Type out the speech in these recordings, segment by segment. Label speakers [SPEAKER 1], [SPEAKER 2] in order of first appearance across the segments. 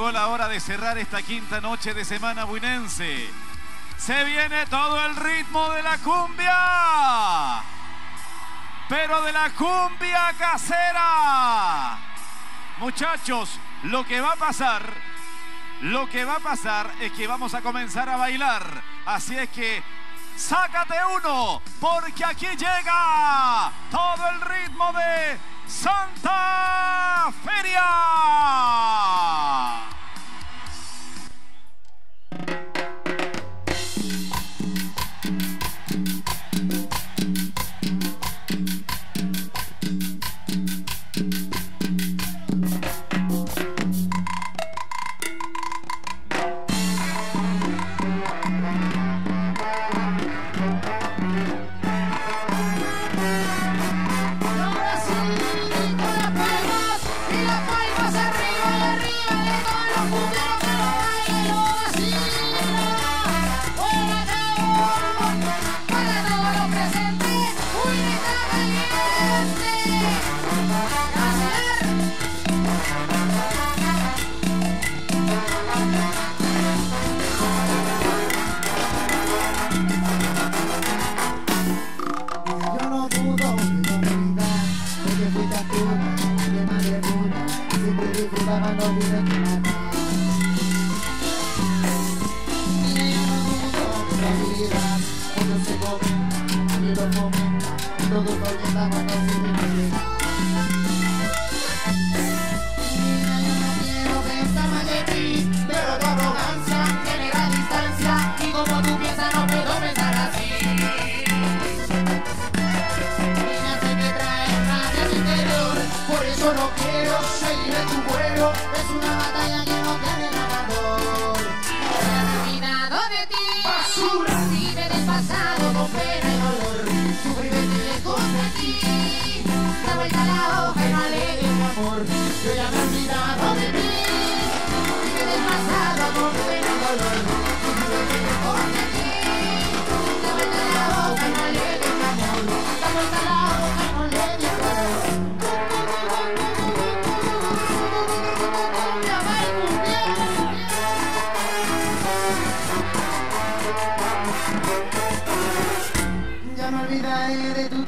[SPEAKER 1] Llegó la hora de cerrar esta quinta noche de semana buinense. Se viene todo el ritmo de la cumbia. Pero de la cumbia casera. Muchachos, lo que va a pasar, lo que va a pasar es que vamos a comenzar a bailar. Así es que sácate uno, porque aquí llega todo el ritmo de Santa Feria.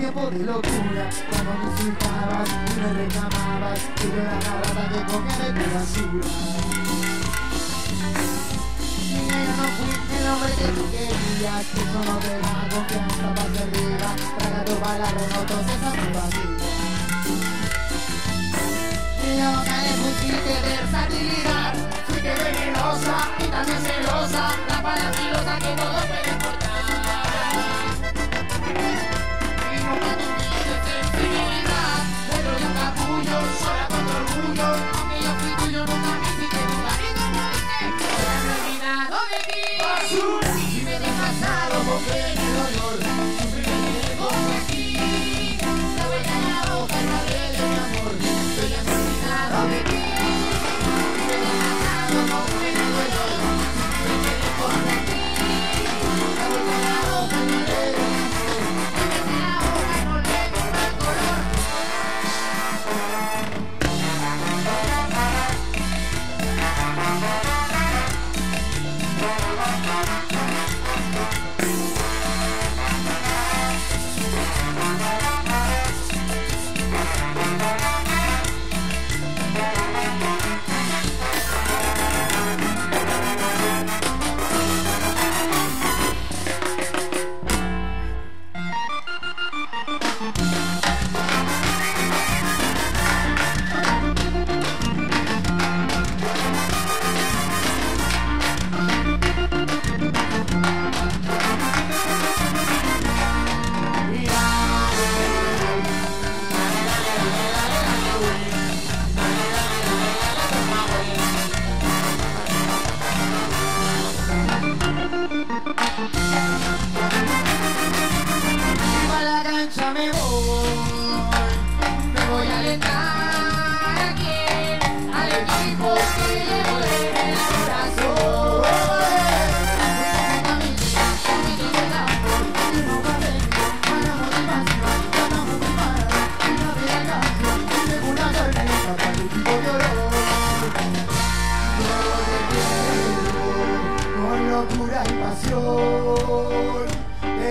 [SPEAKER 2] tiempo de locura. Cuando me insultabas y me reclamabas Y yo la rata que comía de tu basura. Niña, yo no fui el hombre que tú querías Que solo te da confianza para arriba Traga tu palabra, no tomes a tu vacía. Niña, boca de fuiste de versatilidad
[SPEAKER 3] Fuiste venenosa y también celosa La
[SPEAKER 2] palabra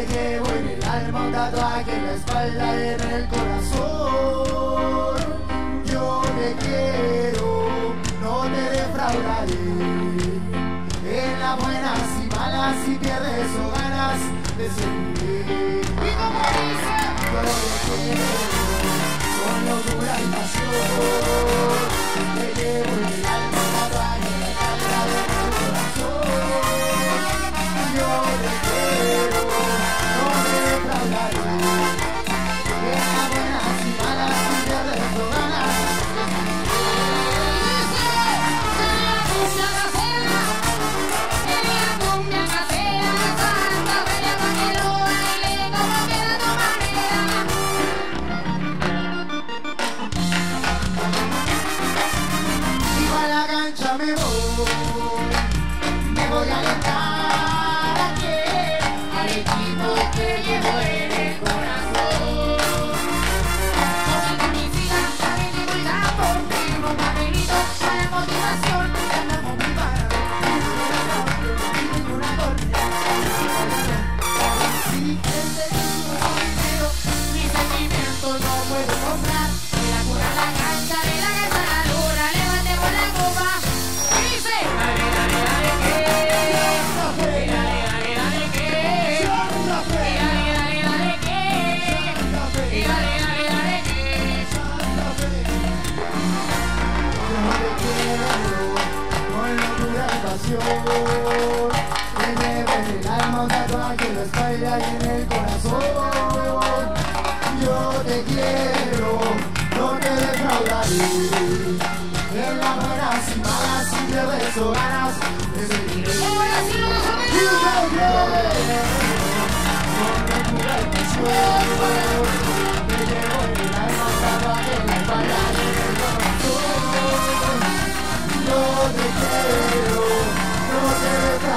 [SPEAKER 2] llevo en el alma un tatuaje en la espalda y en el corazón.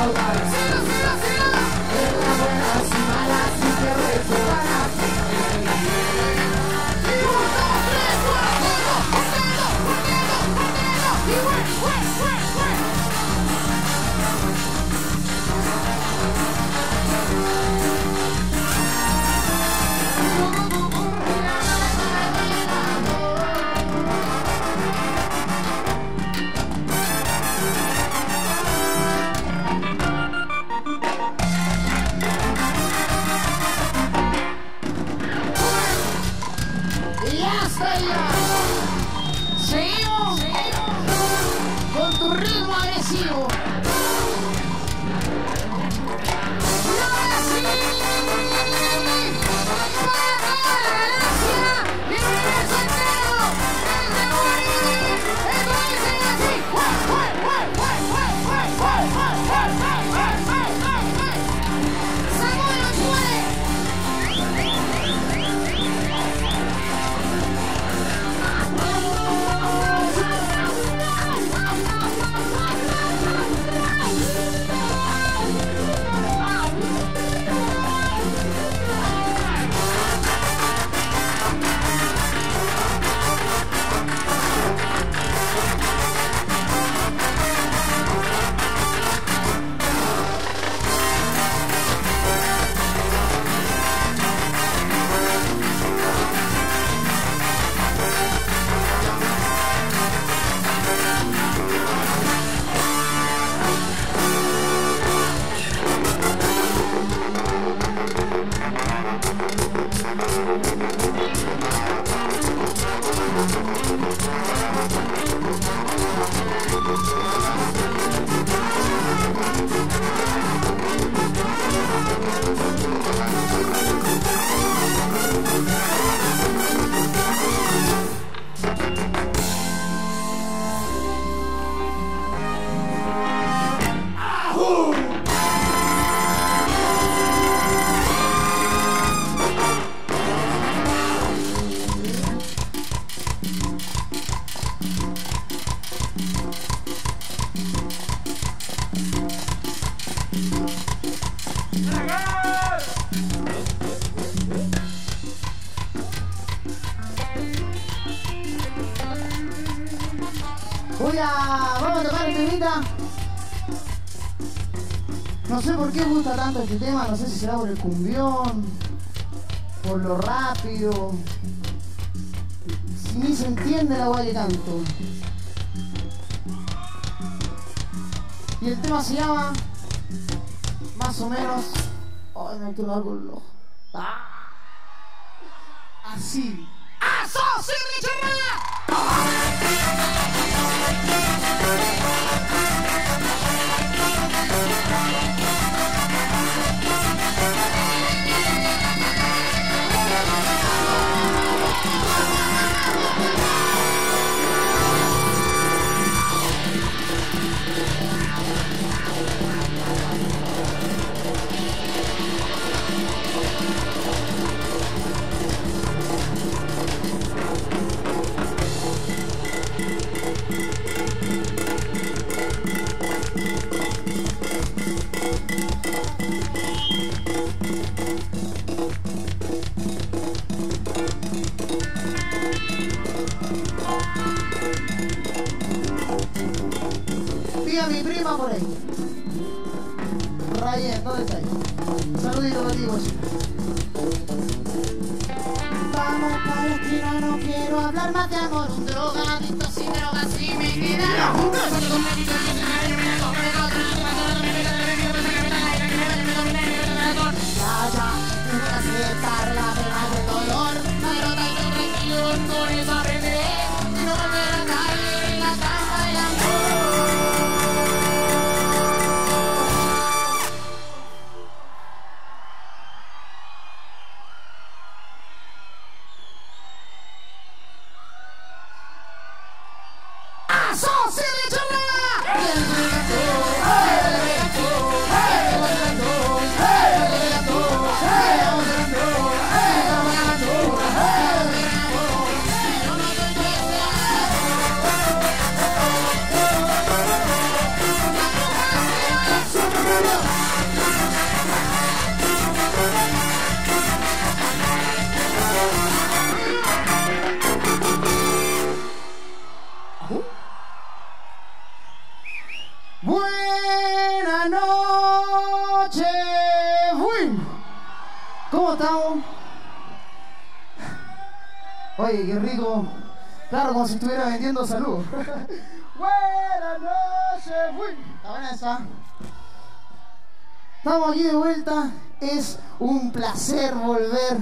[SPEAKER 2] our lives. No sé si será por el cumbión, por lo rápido. Si ni se entiende la guay tanto. Y el tema se llama, más o menos, ay me quedó algo el ojo. Ah. Así. ¡Aso! Vi a mi por ahí. Rayen, ¿dónde está ahí? Saludito guachi. Vamos no quiero hablar más de amor. Un drogadicto sin drogas y mi vida. Como si estuviera vendiendo salud. Buenas noches, uy. Está buena esa. Estamos aquí de vuelta. Es un placer volver.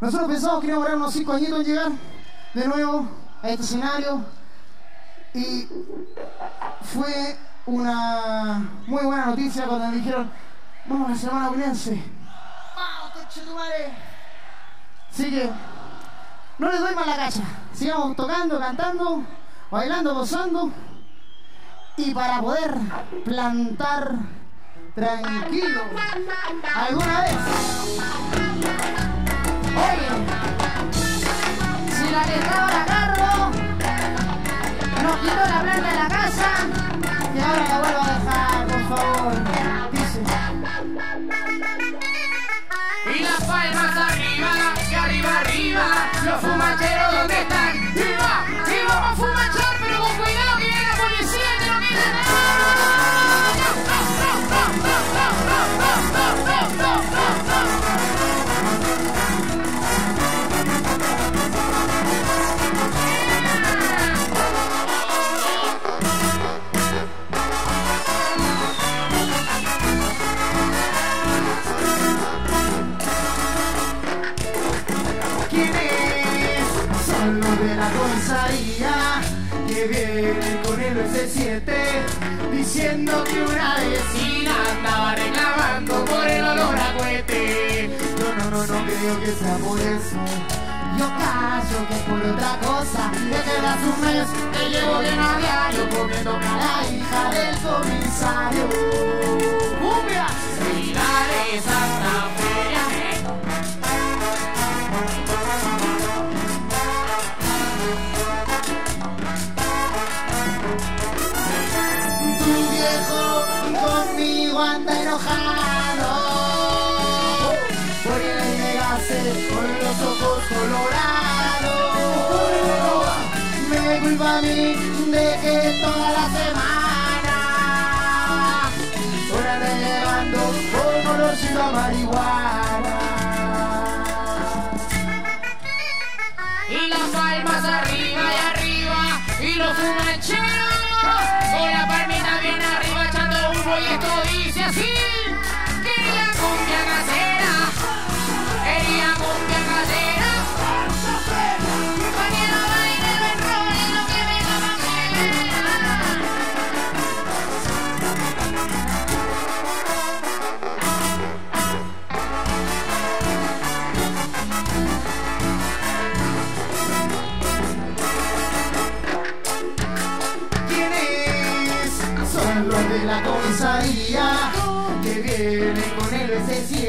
[SPEAKER 2] Nosotros pensamos que íbamos a durar unos 5 añitos en llegar de nuevo a este escenario. Y fue una muy buena noticia cuando me dijeron, vamos a la semana unense. ¡Vamos, conchetumare! Así que no les doy más la cacha. Sigamos tocando, cantando, bailando, gozando. Y para poder plantar tranquilo alguna vez. Oye, si la estaba la agarro, nos quitó la plata de la casa y ahora la vuelvo a dejar, por favor.
[SPEAKER 3] Los fumacheros, ¿dónde están?
[SPEAKER 2] Diciendo que una vecina andaba reclamando por el olor a cohete? No, no, no, no creo que sea por eso. Yo caso que por otra cosa. Desde hace un mes te llevo bien a diario comiéndome a la hija del comisario. Conmigo anda
[SPEAKER 3] el eco dice así.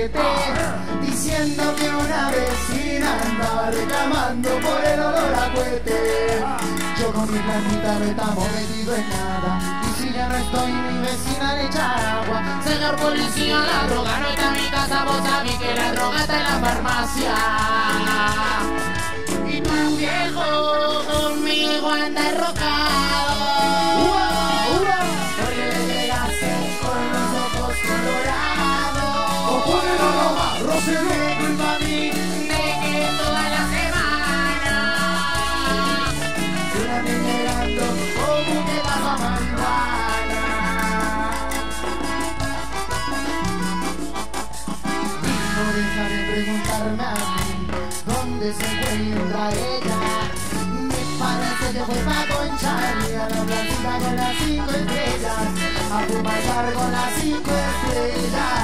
[SPEAKER 2] Diciendo que una vecina andaba reclamando por el olor a cuete Yo con mi planita no estamos metidos en nada Y si ya no estoy mi vecina le echa agua.
[SPEAKER 3] Señor policía, la droga no está en mi casa Vos sabés que la droga está en la farmacia. Y tu viejo conmigo anda enrocado
[SPEAKER 2] a fumar con las cinco estrellas.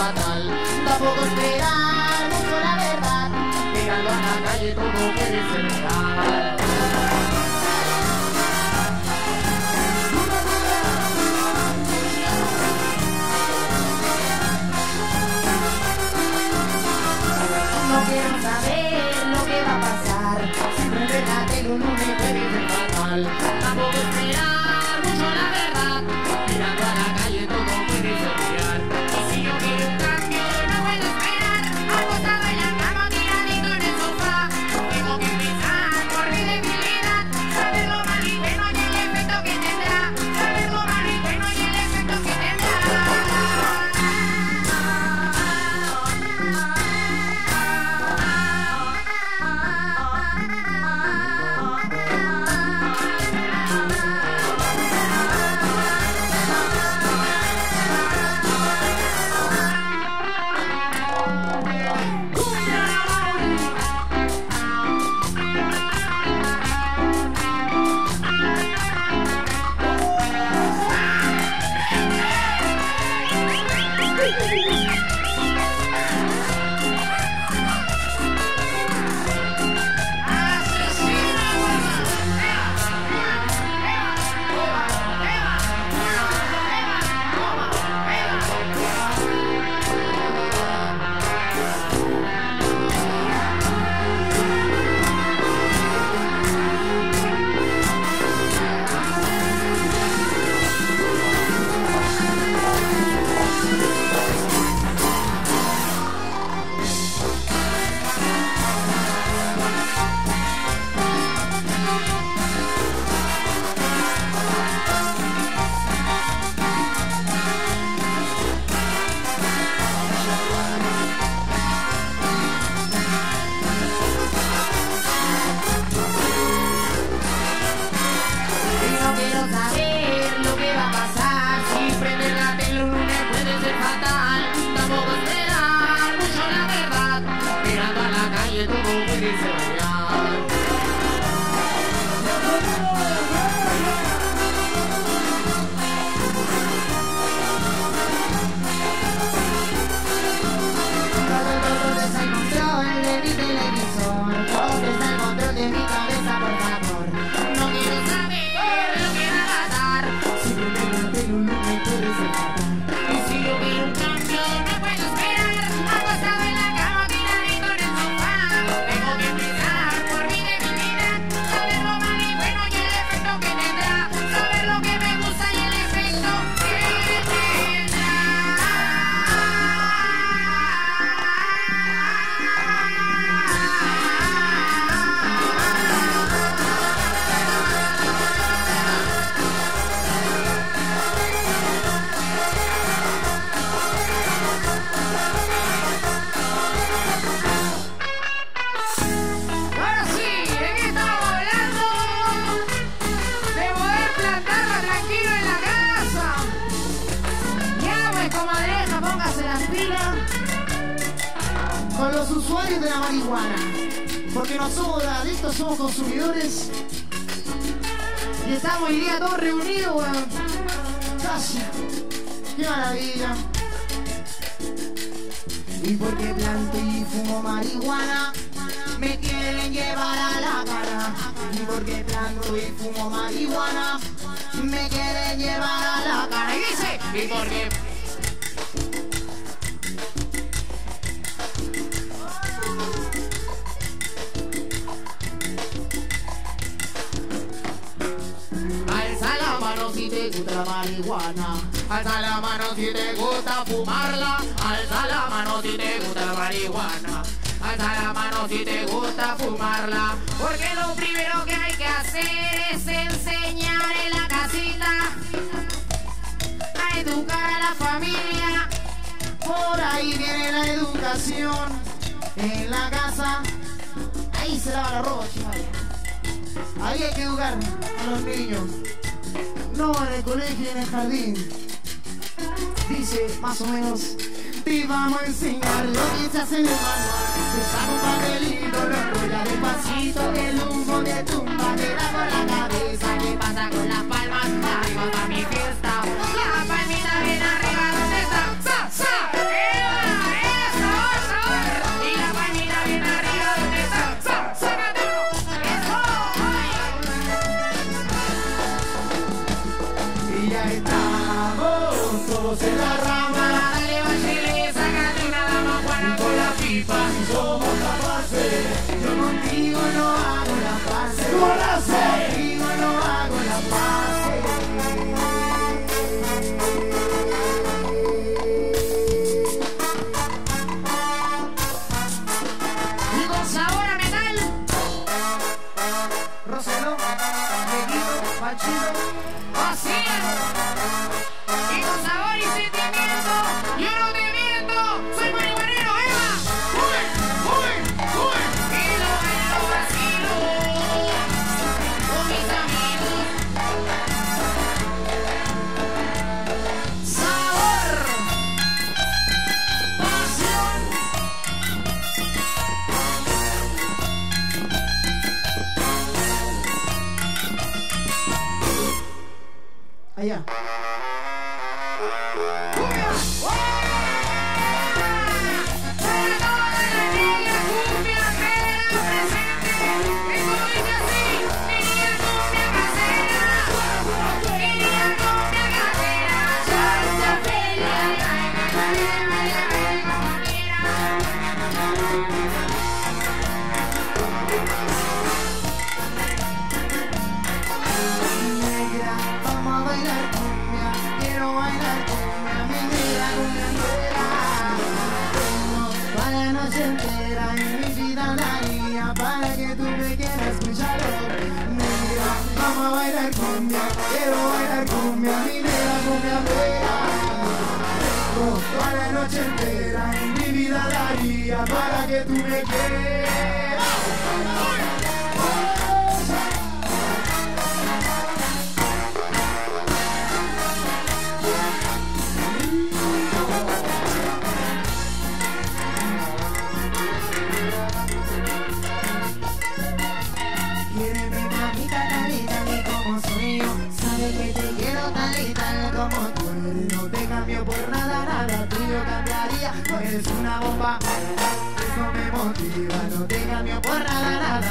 [SPEAKER 2] fatal. Tampoco esperar.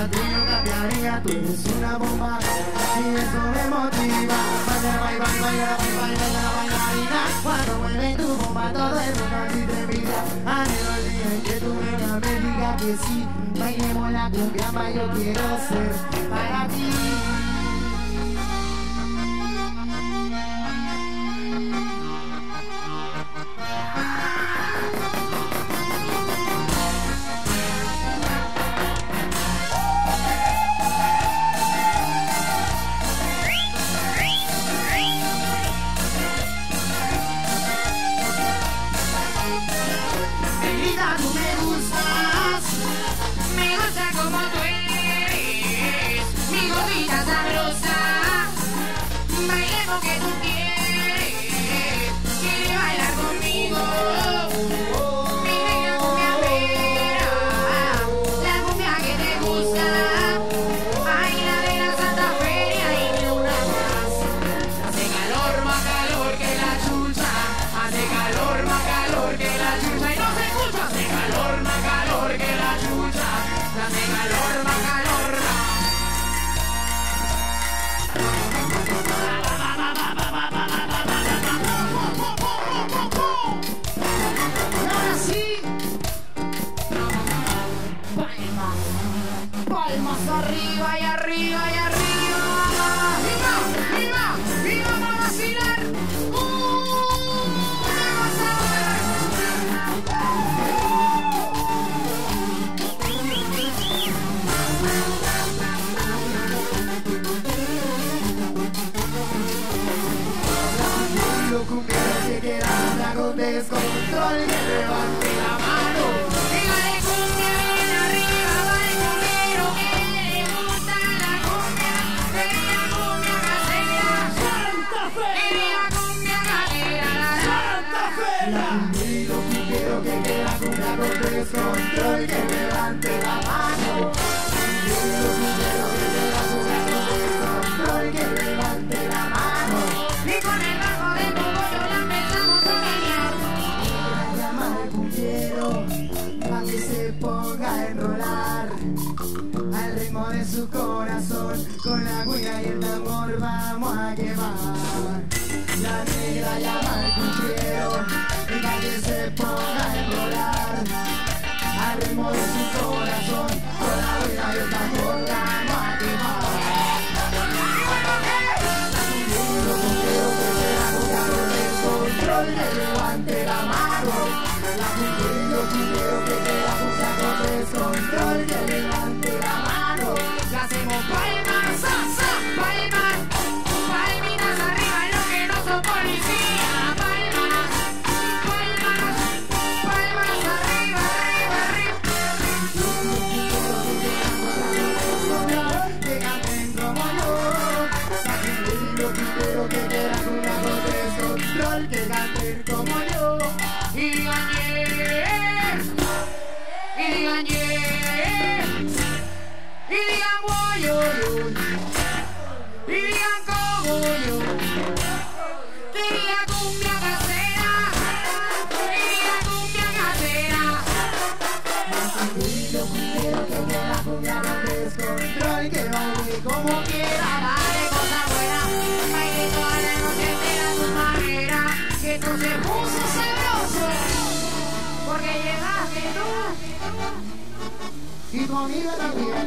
[SPEAKER 2] tú nunca tú eres una bomba y eso me motiva. Baila, baila, baila, baila la bailarina. Cuando mueve tu bomba todo el mundo aquí te mira. Anhelo el día en que tu niña me diga que sí. Bailemos la cumbia, yo quiero ser para ti.
[SPEAKER 3] La
[SPEAKER 2] negra llama al cuchillero y nadie se ponga a enrolar.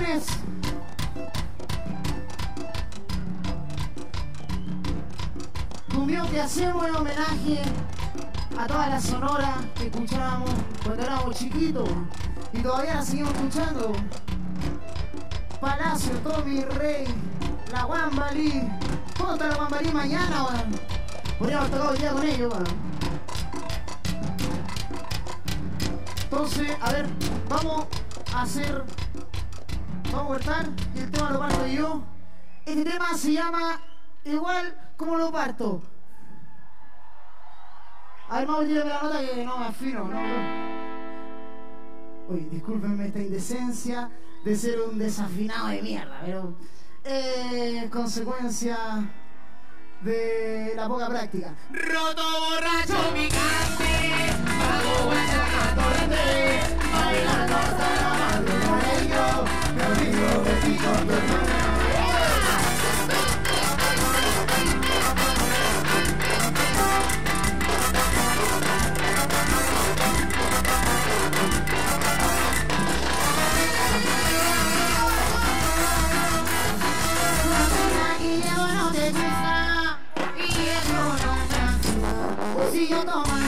[SPEAKER 2] los cumbiones. Cumbión que hacemos en homenaje a toda la sonora que escuchábamos cuando éramos chiquitos y todavía seguimos escuchando. Palacio, Tommy Rey, la Wambalí. ¿Cómo está la Wambalí mañana, weón? Podríamos tocar hoy día con ellos, weón. Entonces, a ver, vamos a hacer. Cortar el tema lo parto yo. Este tema se llama igual como lo parto. A ver, tirarme la nota que no me afino, no. Discúlpenme esta indecencia de ser un desafinado de mierda, pero eh, consecuencia de la poca práctica.
[SPEAKER 3] Roto borracho picante, pago guachaca torrente, yo no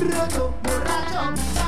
[SPEAKER 2] Roto borracho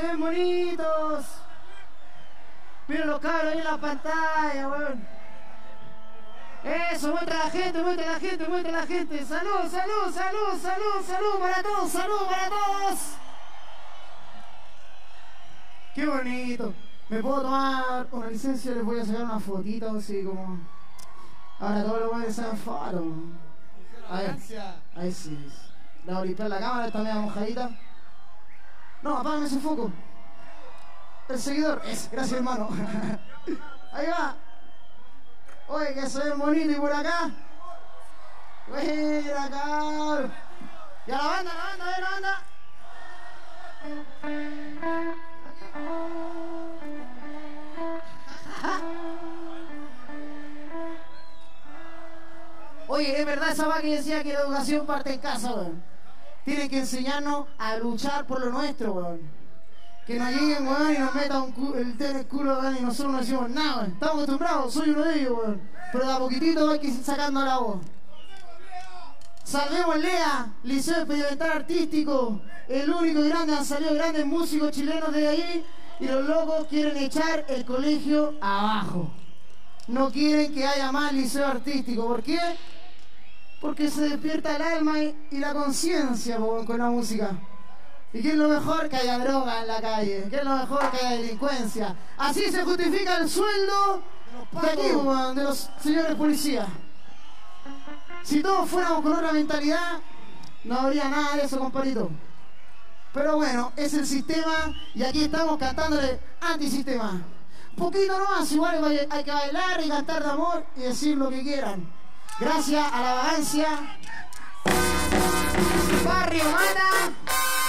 [SPEAKER 2] se ven bonitos. Miren los cabros ahí en la pantalla, weón. Eso, muestra a la gente, muestra a la gente, muestra a la gente. Salud, salud, salud, salud, salud para todos, salud para todos. Qué bonito. ¿Me puedo tomar una licencia? Les voy a sacar una fotito así como... Ahora todos los buenos sacan fotos. Ahí, ahí sí. Voy a limpiar la cámara, está media mojadita. No, apágame ese foco. El seguidor. Es, gracias hermano. Ahí va. Oye, que se ve bonito y por acá. Mira, cabrón. Y la banda, la banda, a la banda. Oye, es verdad esa va que decía que la educación parte en casa, weón. Tienen que enseñarnos a luchar por lo nuestro, weón. Que nos lleguen, weón, y nos metan el dedo en el culo, weón, y nosotros no decimos nada, weón. Estamos acostumbrados, soy uno de ellos, weón. Pero de a poquitito hay que ir sacando la voz. Salvemos Lea, Liceo Experimental Artístico, el único grande, han salido grandes músicos chilenos de ahí y los locos quieren echar el colegio abajo. No quieren que haya más liceo artístico. ¿Por qué? Porque se despierta el alma y, y la conciencia con la música. ¿Y qué es lo mejor? Que haya droga en la calle. ¿Qué es lo mejor? Que haya delincuencia. Así se justifica el sueldo de aquí, de los señores policías. Si todos fuéramos con otra mentalidad, no habría nada de eso, compadrito. Pero bueno, es el sistema y aquí estamos cantándole antisistema. Poquito nomás, igual hay que bailar y cantar de amor y decir lo que quieran. Gracias a la vagancia. Barrio Mata.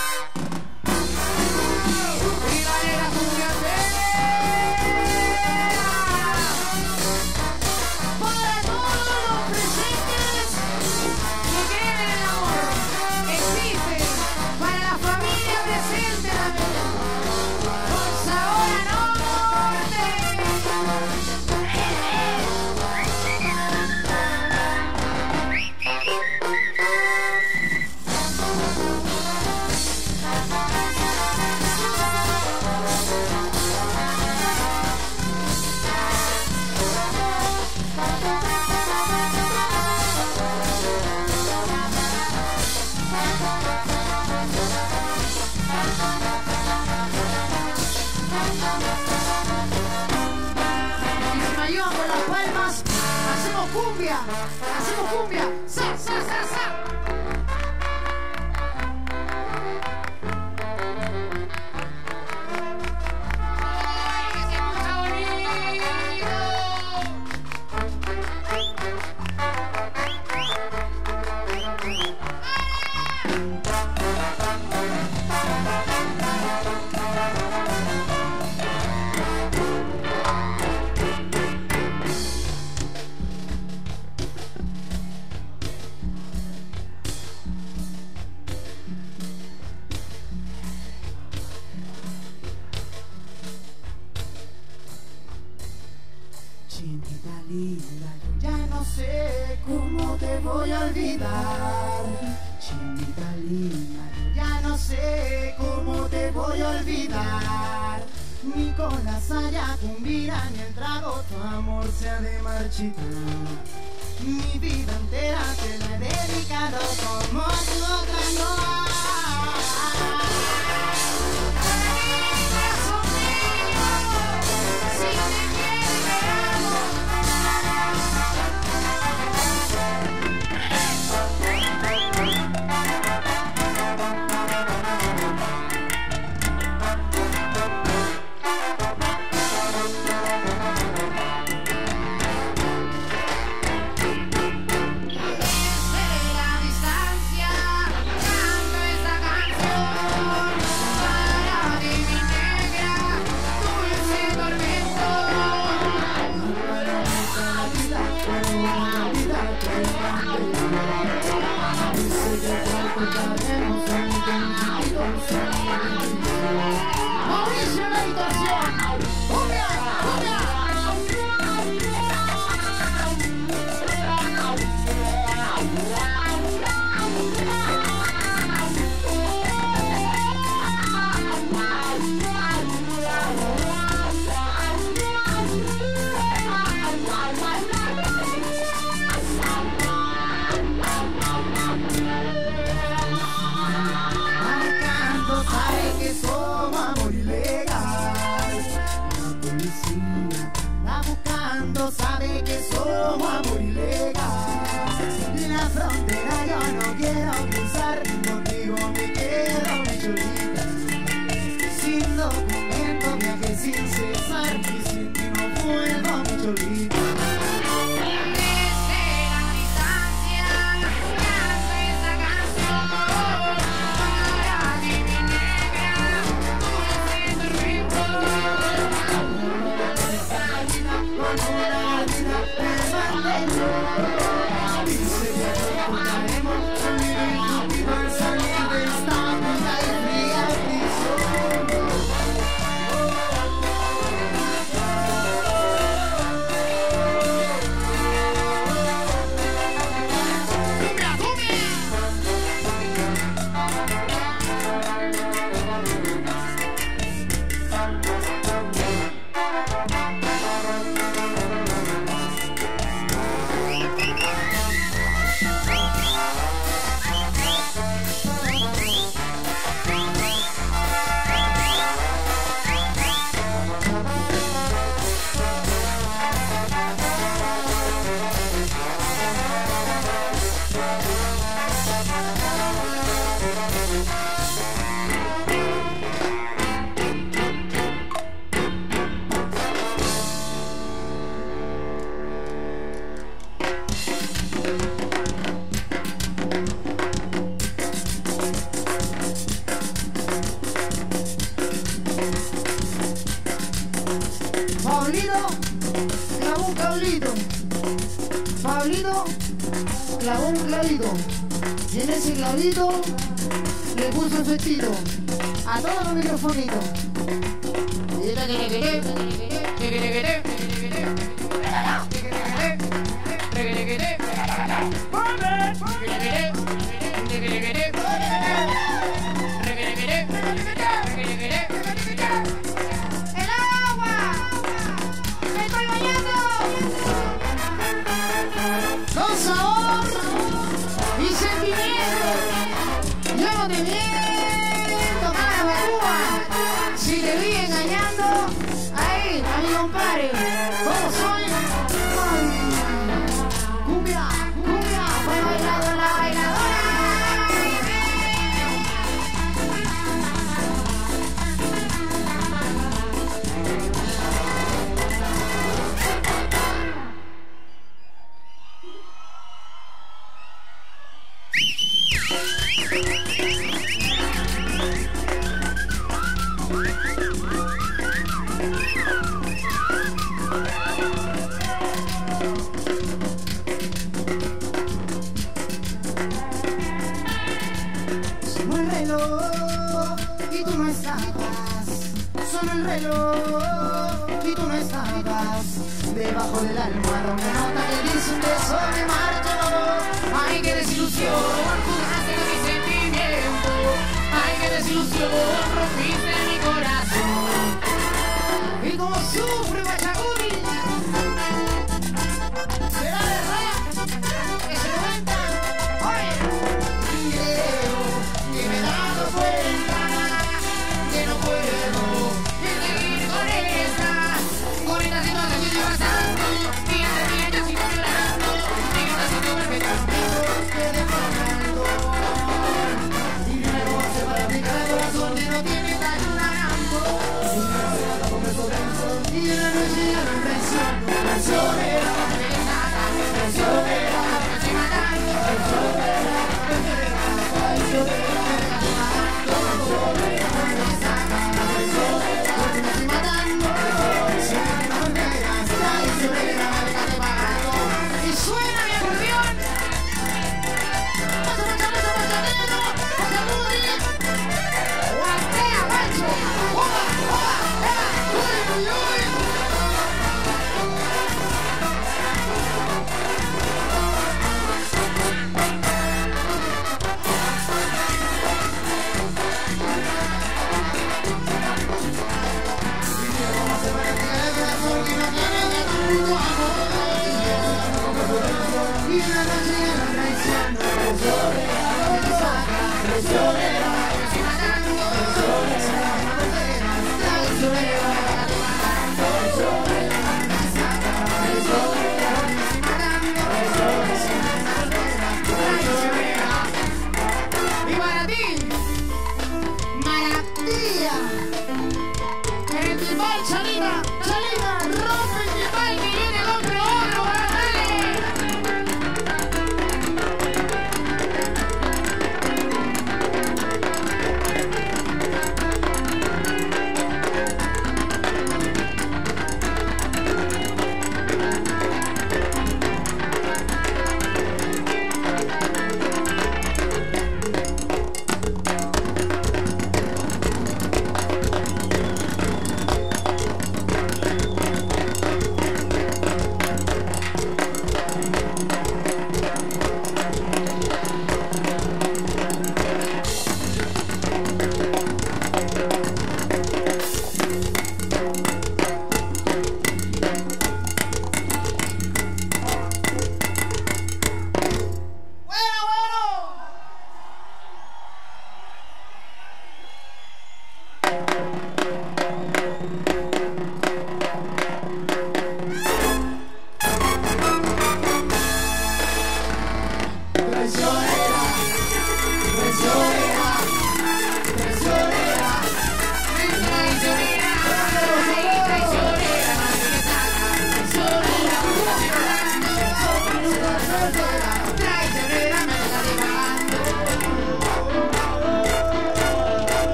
[SPEAKER 2] Reloj y tú no estabas. Debajo del almohada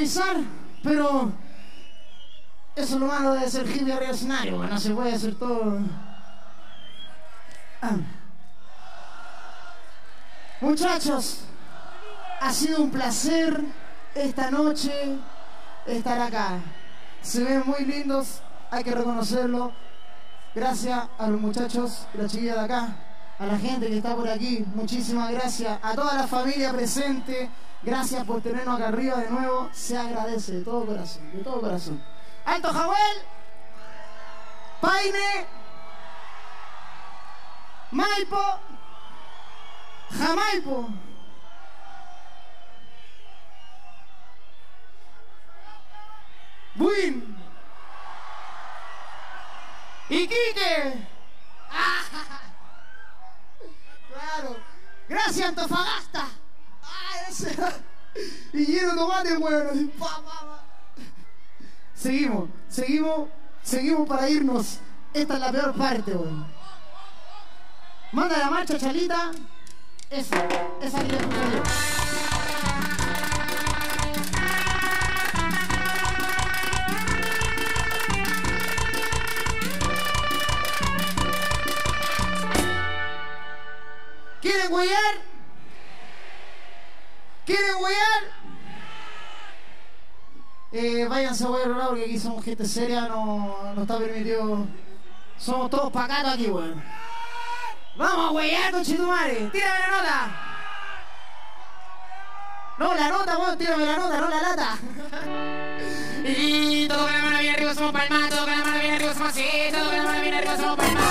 [SPEAKER 2] improvisar, pero eso es lo malo de ser hippie arriba escenario, no se puede hacer todo. Ah. Muchachos, ha sido un placer esta noche estar acá. Se ven muy lindos, hay que reconocerlo. Gracias a los muchachos y las chiquillas de acá, a la gente que está por aquí, muchísimas gracias. A toda la familia presente, gracias por tenernos acá arriba de nuevo. Se agradece de todo corazón, de todo corazón. Alto Jahuel, Paine, Maipo, Jamaipo. Seguimos para irnos. Esta es la peor parte, weón. Manda la marcha, Chalita. Esa, esa que ya Váyanse a huellar otro lado porque aquí somos gente seria, no, no está permitido. Somos todos pacatos aquí, weón. Vamos huellar, conchetumare. Tírame la nota. No, la nota, weón, tírame la nota, no la lata.
[SPEAKER 3] Y todo con la mano bien arriba somos palmas, todo con la mano bien arriba somos así, todo con la mano bien arriba somos palmas,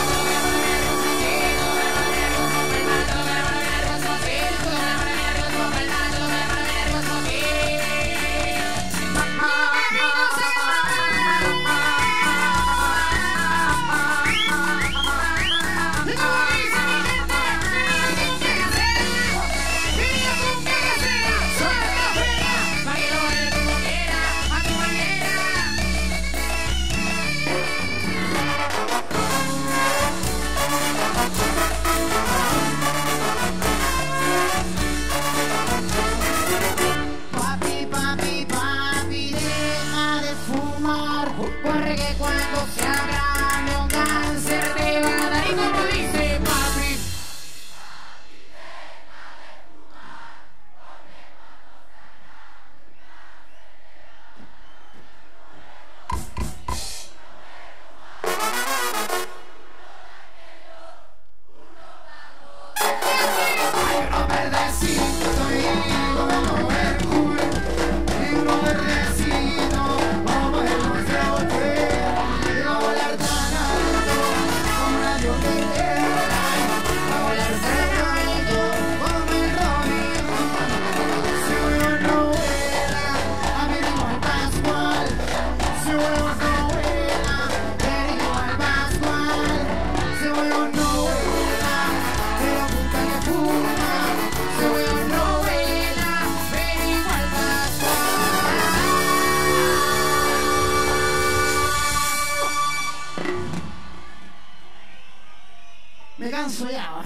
[SPEAKER 2] canso ya.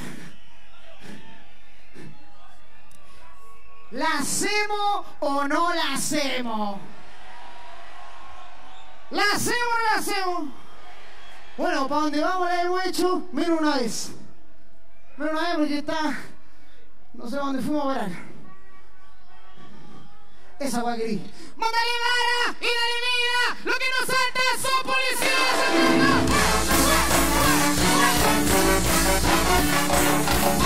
[SPEAKER 2] ¿La hacemos o no la hacemos? ¿La hacemos o no la hacemos? Bueno, para donde vamos la hemos hecho menos una vez. Menos una vez porque está. No sé dónde fuimos a parar. Esa guaquerí.
[SPEAKER 3] Mándale vara y dale vida. Lo que nos salta son policías.
[SPEAKER 1] Thank you.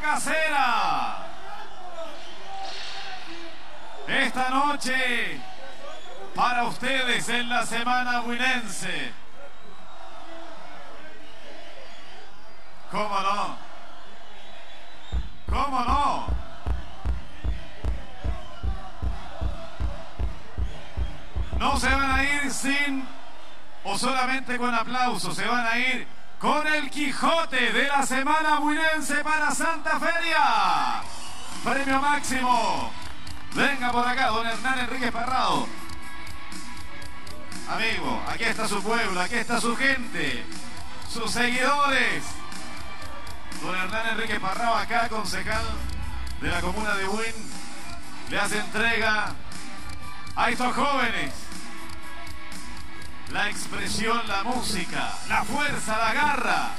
[SPEAKER 1] Casera. Esta noche, para ustedes en la semana buinense. ¿Cómo no? ¿Cómo no? No se van a ir sin o solamente con aplausos, se van a ir con el Quijote de la Semana Buinense para Santa Feria. Premio máximo. Venga por acá, don Hernán Enríquez Parrado. Amigo, aquí está su pueblo, aquí está su gente, sus seguidores. Don Hernán Enríquez Parrado, acá, concejal de la comuna de Buin, le hace entrega a estos jóvenes. La expresión, la música, la fuerza, la garra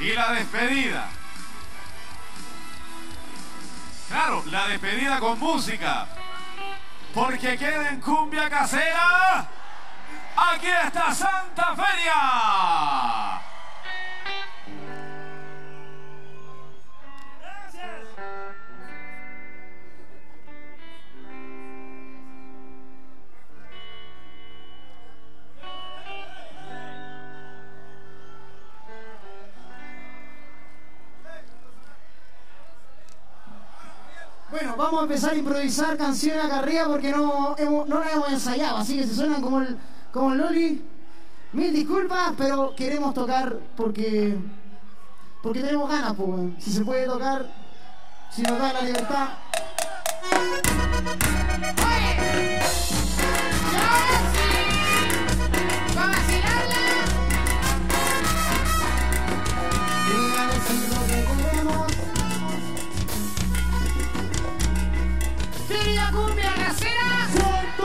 [SPEAKER 1] y la despedida. Claro, la despedida con música. Porque queda en cumbia casera. Aquí está Santa Feria.
[SPEAKER 2] Bueno, vamos a empezar a improvisar canciones acá arriba porque no, no las hemos ensayado, así que si suenan como el, como el Loli, mil disculpas, pero queremos tocar porque porque tenemos ganas, pues, si se puede tocar, si nos da la libertad.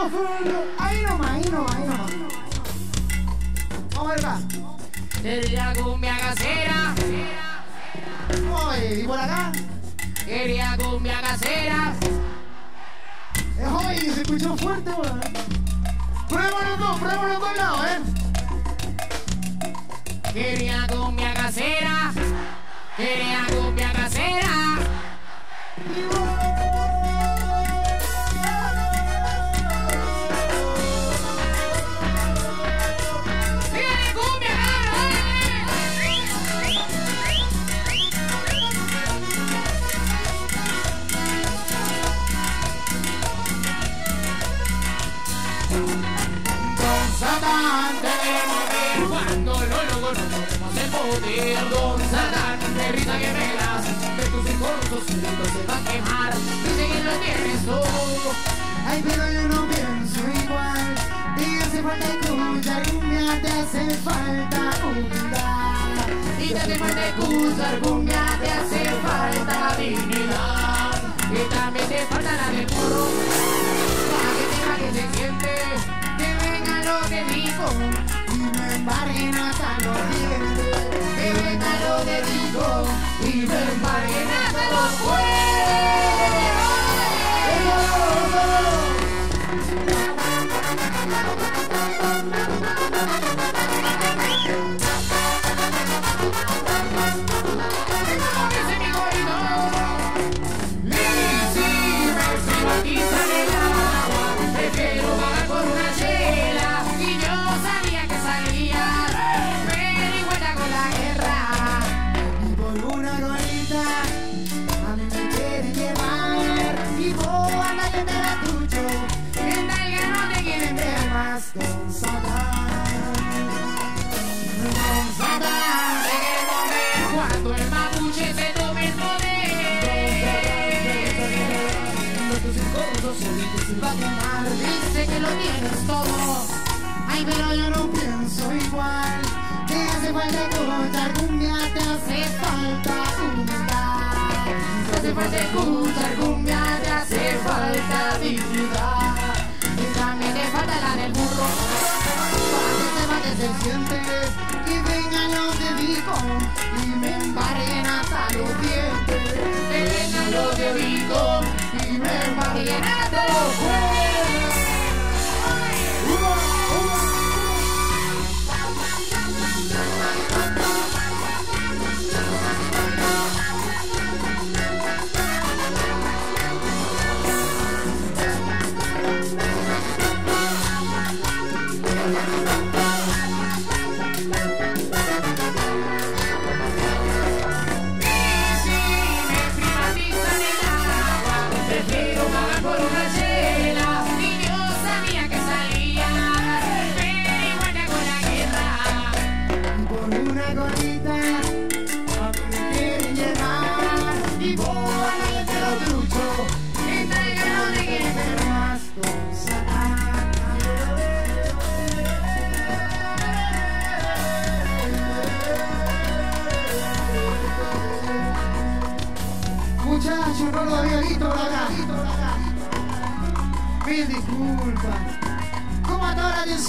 [SPEAKER 2] Ahí nomás, ahí nomás, ahí nomás. Vamos a ver acá.
[SPEAKER 3] Cumbia casera.
[SPEAKER 2] Oye, y por acá.
[SPEAKER 3] Querida cumbia casera.
[SPEAKER 2] Oye, se escuchó fuerte, weón. Prueba los dos, prueba los dos lados, eh.
[SPEAKER 3] Querida cumbia casera. Querida cumbia casera.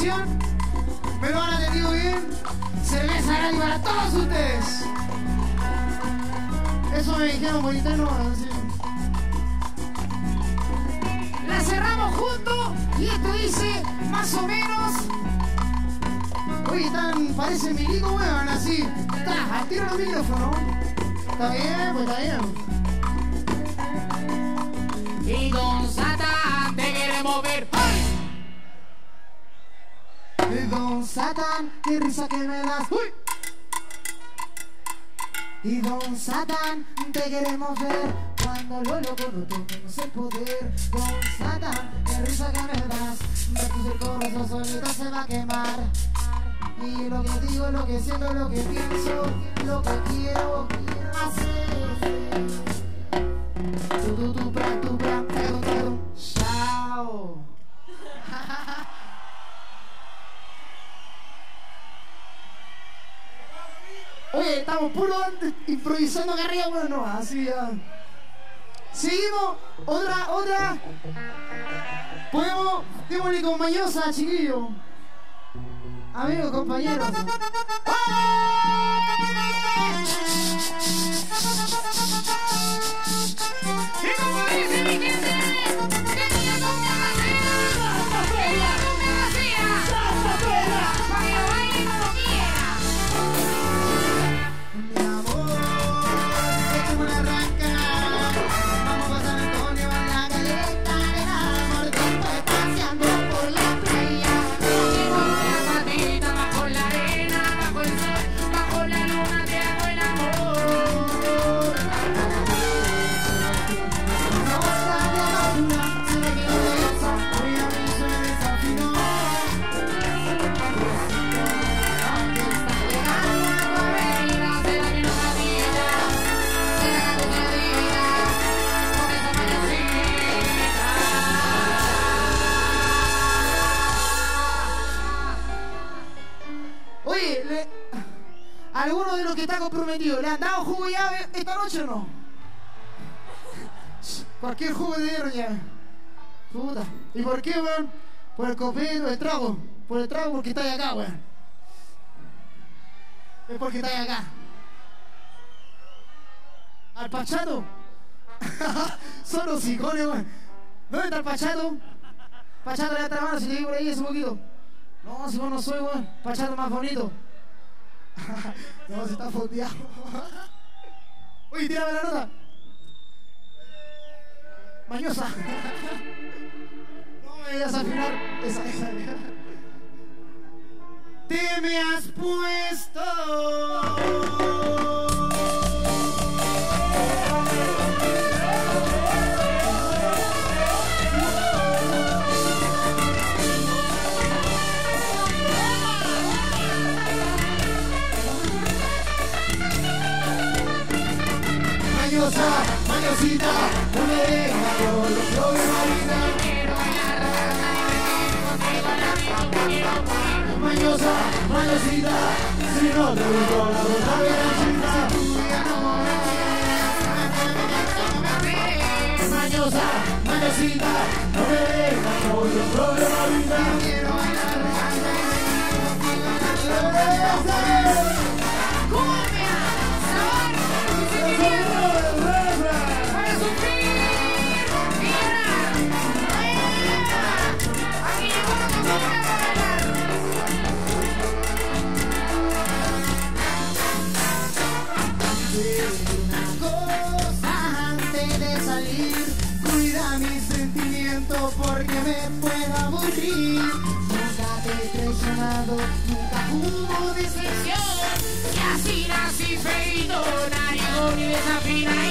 [SPEAKER 3] ¿Me lo
[SPEAKER 2] han atendido bien? Cerveza gratis para todos ustedes. Eso me dijeron por interno. así. La cerramos juntos y esto dice más o menos. Oye, están, parece milico, weón, así. Está, al tiro los micrófonos. Está bien, pues está bien. Y Don Satán te queremos ver. Don Satán, qué risa que me das. ¡Uy! Y Don Satán, te queremos ver cuando lo loco no tomemos el poder. Don Satán, qué risa que me das. Vertus el corazón solito se va a quemar. Y lo que digo, lo que siento, lo que pienso, lo que quiero hacer. Tu, tu, tu, pra, tu, pra, estamos puro improvisando acá arriba, bueno, no, así ya. Seguimos, otra, otra. Podemos, démosle con mañosa, chiquillo. Amigos, compañeros. Cualquier jugo de dieron ya. Puta. ¿Y por qué, weón? Por el copero, el trago. Por el trago porque estáis acá, weón. Es porque estáis acá. ¿Al Pachato? Son los icones, weón. ¿Dónde está el Pachato? Pachato, levanta la mano si te vi por ahí ese poquito. No, si vos no soy, weón. Pachato más bonito. no, se está fondeado. Oye, tírame la nota. Mañosa. No me vayas a afinar. Esa, esa. Te me has puesto. Mañosa, Diosita, no me deja con los flores marina.
[SPEAKER 3] Mañosa, mañosita, si no te gustó la bondad de la. Mañosa, mañosita, no me deja con los flores marina. Quiero bailar, me puedo aburrir. Nunca te he traicionado, nunca hubo decepción.
[SPEAKER 2] Y así nací feito, narigón y desafinado.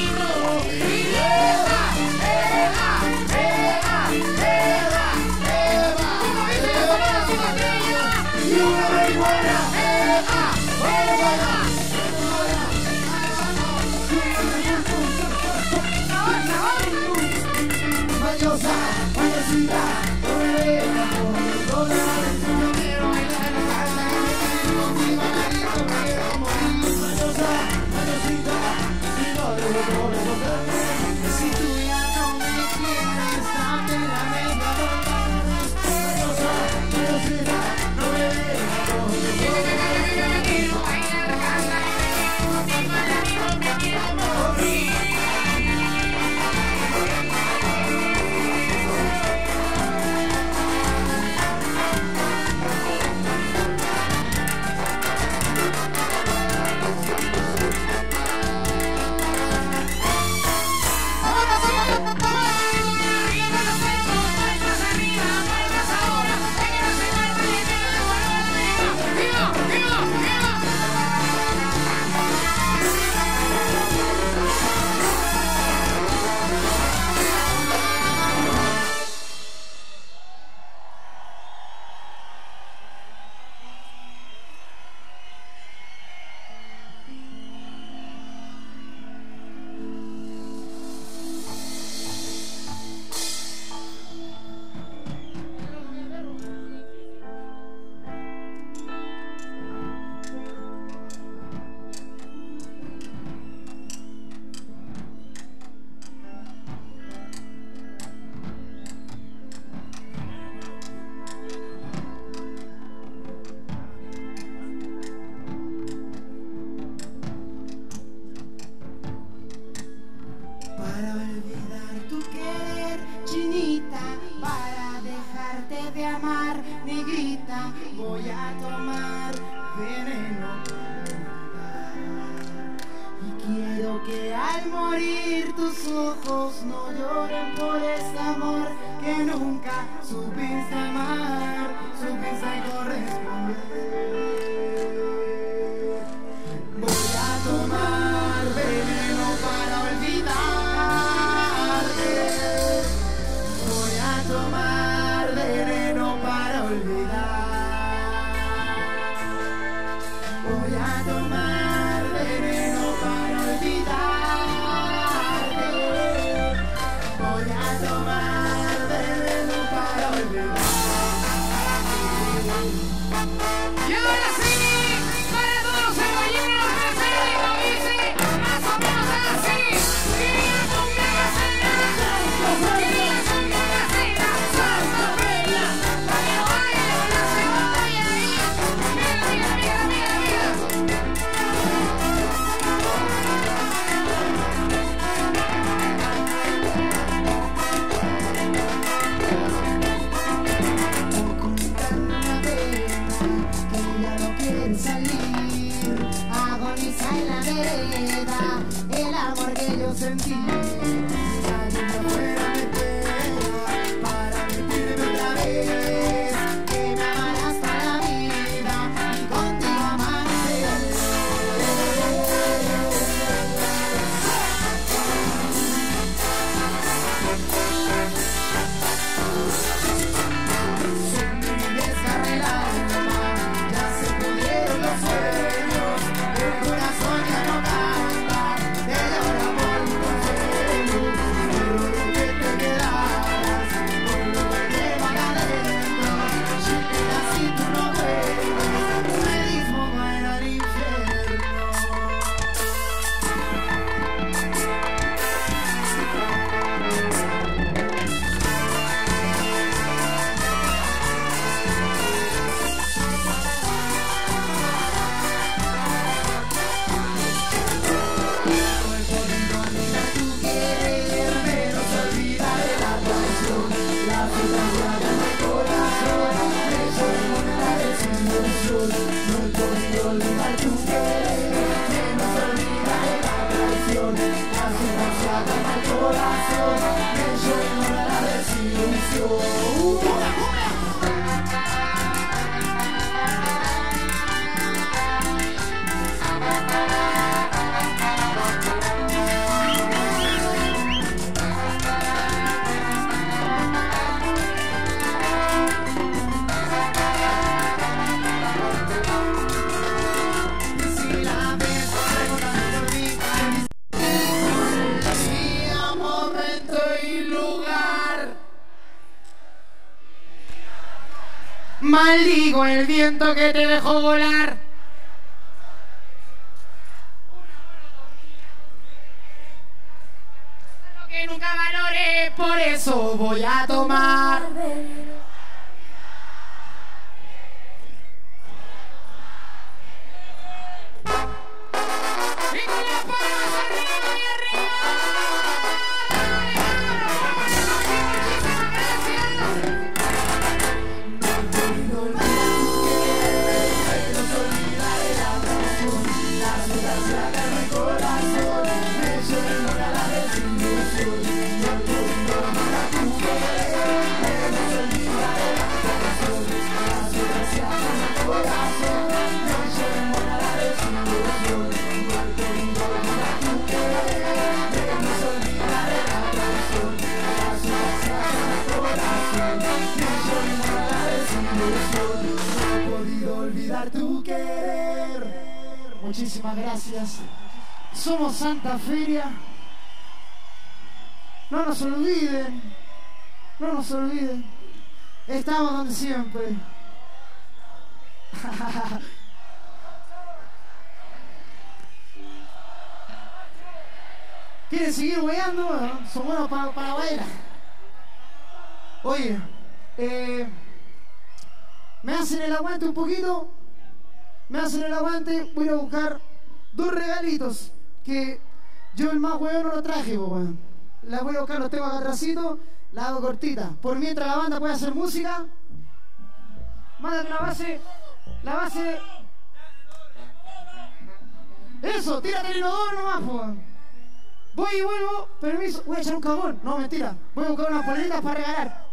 [SPEAKER 2] shadow my Maldigo el viento que te dejó volar. Lo que nunca valoré, por eso voy a tomar. Muchísimas gracias. Somos Santa Feria. No nos olviden. No nos olviden. Estamos donde siempre. ¿Quieren seguir weando? Bueno, son buenos para, para bailar. Oye, eh, me hacen el aguante un poquito. Me hacen el aguante. Voy a buscar dos regalitos que yo el más hueón no lo traje, weón. La voy a buscar, los tengo atrásito, la hago cortita. Por mientras la banda puede hacer música. Mándate la base. La base. Eso, tírate el inodoro nomás, weón. Voy y vuelvo, permiso. Voy a echar un cagón. No, mentira. Voy a buscar unas poleritas para regalar.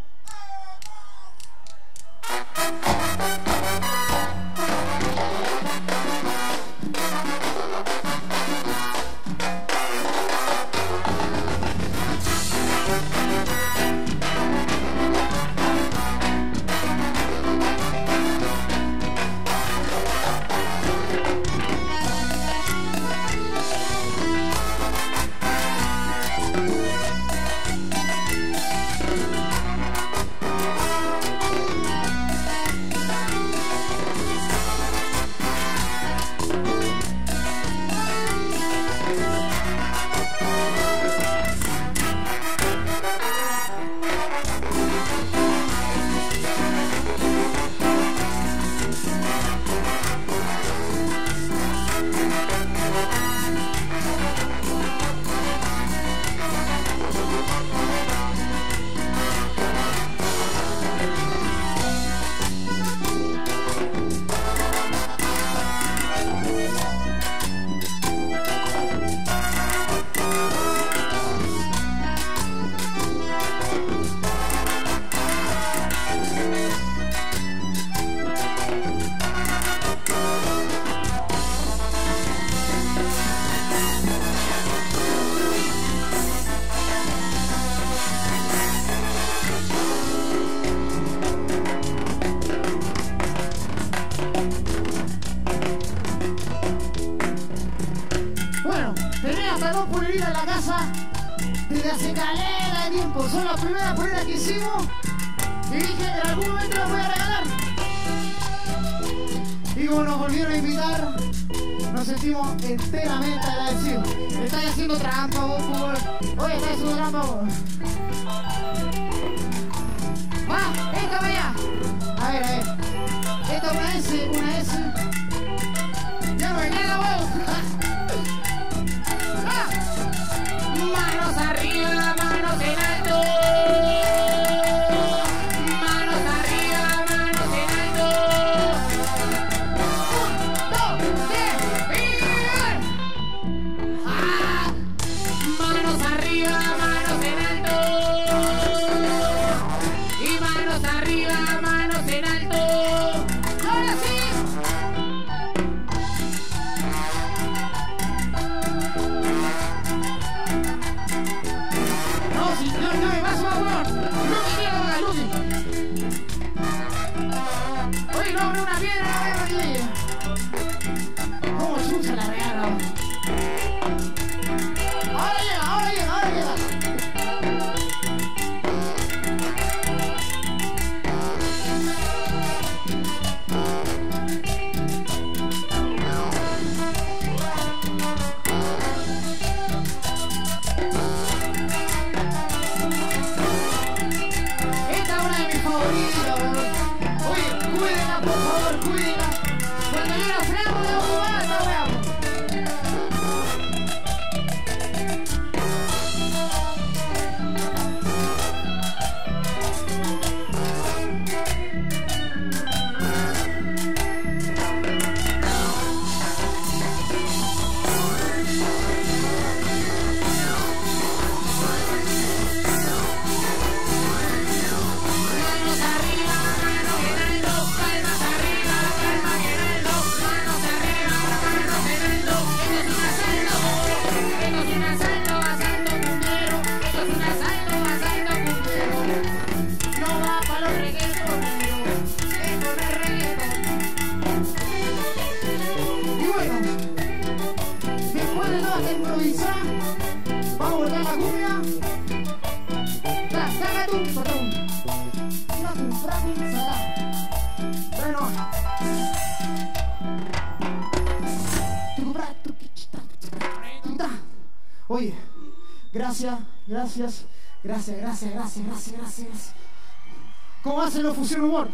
[SPEAKER 2] se nos fusión humor.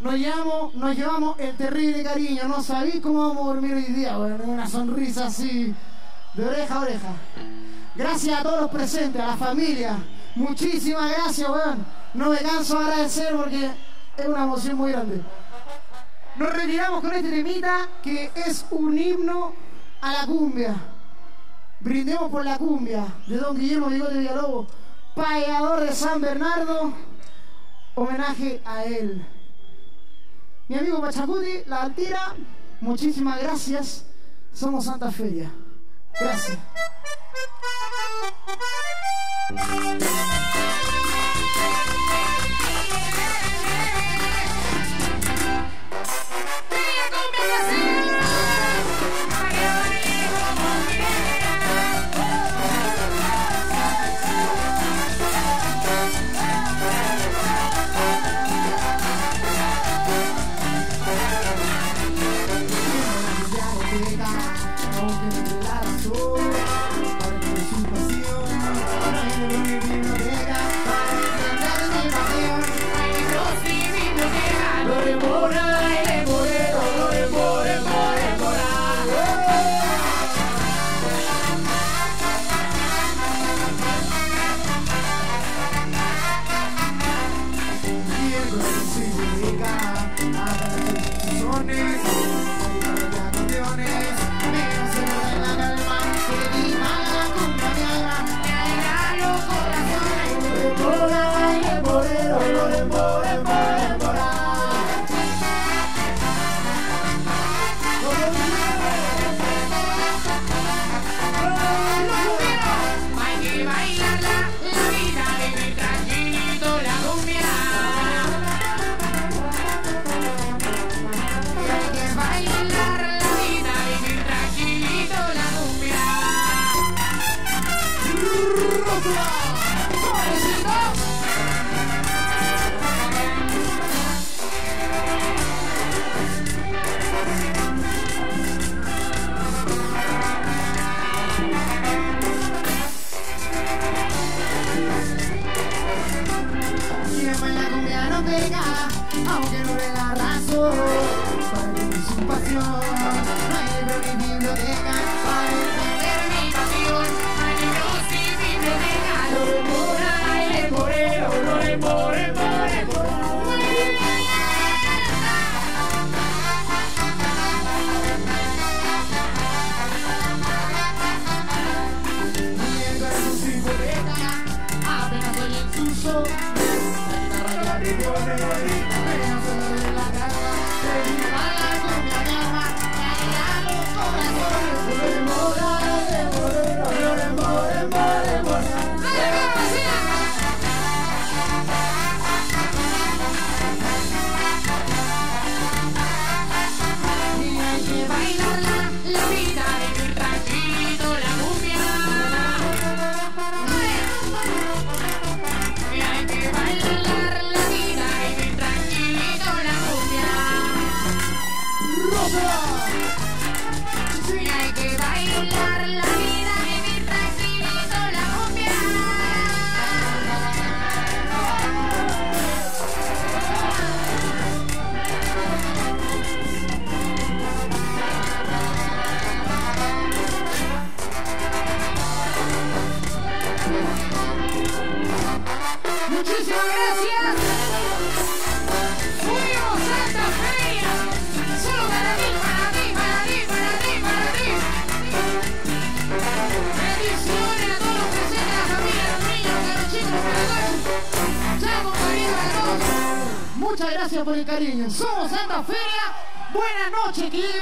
[SPEAKER 2] Nos llevamos, nos llevamos el terrible cariño. No sabéis cómo vamos a dormir hoy día, una sonrisa así, de oreja a oreja. Gracias a todos los presentes, a la familia. Muchísimas gracias, weón. No me canso de agradecer porque es una emoción muy grande. Nos retiramos con este temita que es un himno a la cumbia. Brindemos por la cumbia de don Guillermo de Villalobos pagador de San Bernardo, homenaje a él. Mi amigo Pachacuti, la tira, muchísimas gracias. Somos Santa Feria. Gracias. Magic